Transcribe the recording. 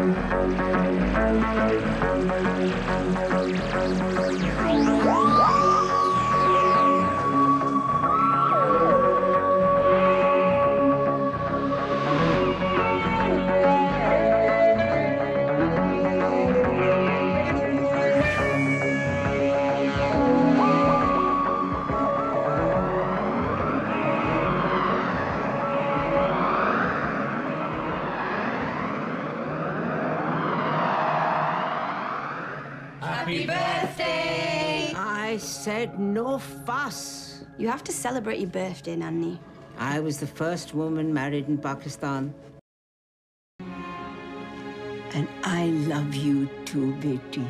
Thank you. Happy birthday! I said no fuss. You have to celebrate your birthday, Nani. I was the first woman married in Pakistan. And I love you too, Beti.